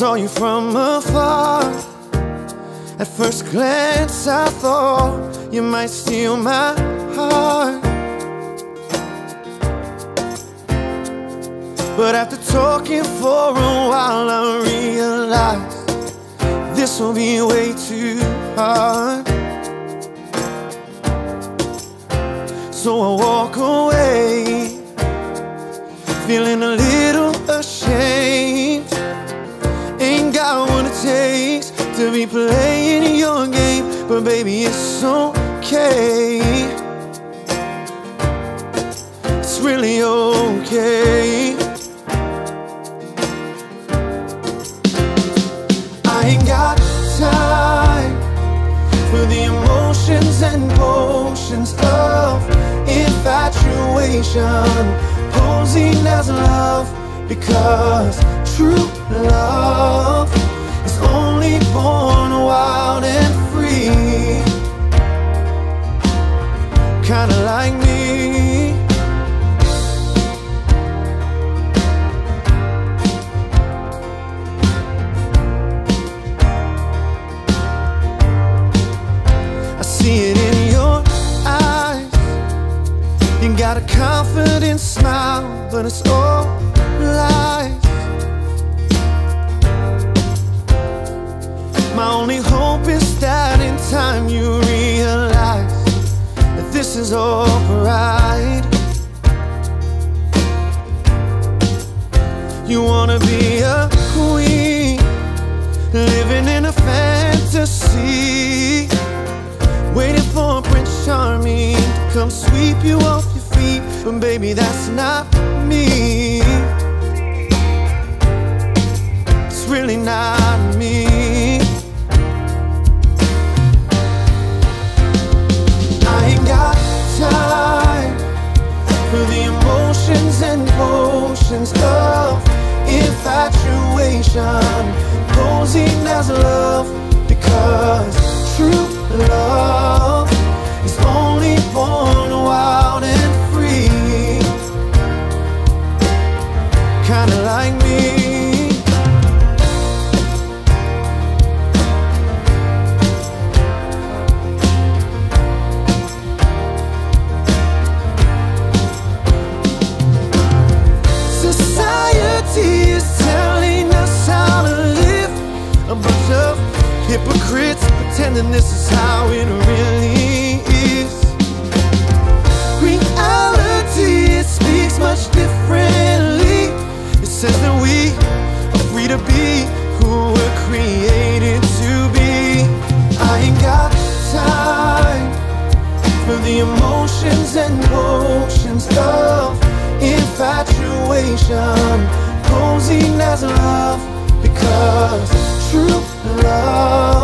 saw you from afar. At first glance, I thought you might steal my heart. But after talking for a while, I realized this will be way too hard. So I walk away, feeling a little ashamed. Ain't got what it takes to be playing but baby, it's okay. It's really okay. I ain't got time for the emotions and potions of infatuation, posing as love because true love is only born wild got a confident smile, but it's all lies. My only hope is that in time you realize that this is all pride. You wanna be a queen, living in a fantasy. Waiting for Prince Charming to come sweep you off. But baby, that's not me. It's really not me. I ain't got time for the emotions and potions of infatuation, posing as love because true like me. Society is telling us how to live. A bunch of hypocrites pretending this is how it really salvation, posing as love, because true love.